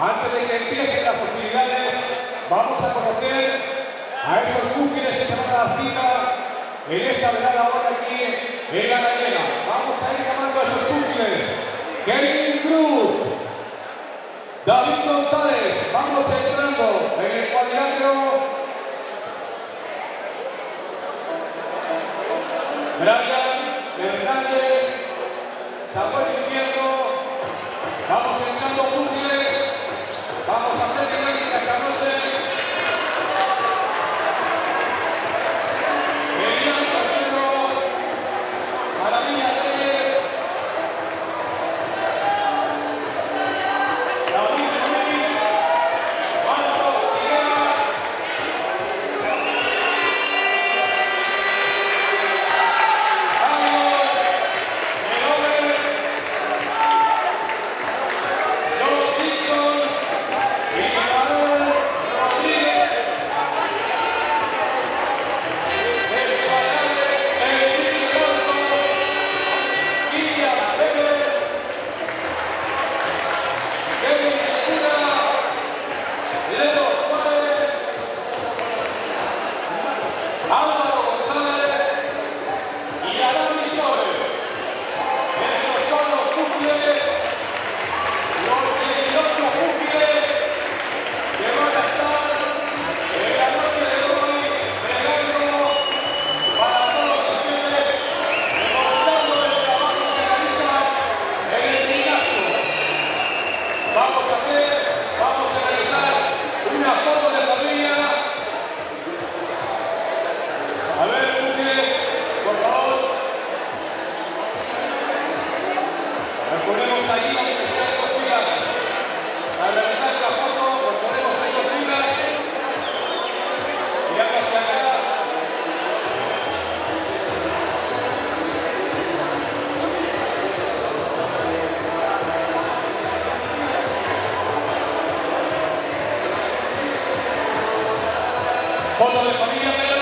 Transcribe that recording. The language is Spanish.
Antes de que empiecen las hostilidades, vamos a conocer a esos cúpiles que se van a la cita en esta velada hora aquí en la gallera. Vamos a ir llamando a esos cúpiles. Kevin Cruz, David González, vamos entrando en el cuadrilátero. Brian Hernández, Samuel Izquierdo, vamos entrando Vamos a hacer, vamos a realizar una foto contra familia